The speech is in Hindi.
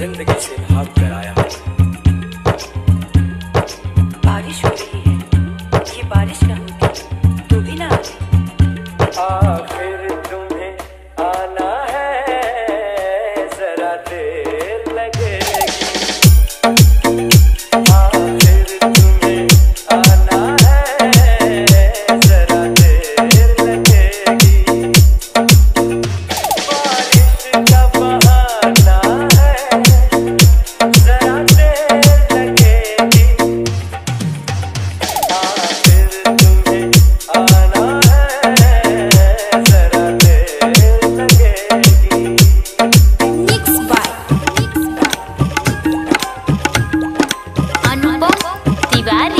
ज़िंदगी से भाग कर आया बारिश हो रही है, ये बारिश का तो भी ना आ activar